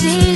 see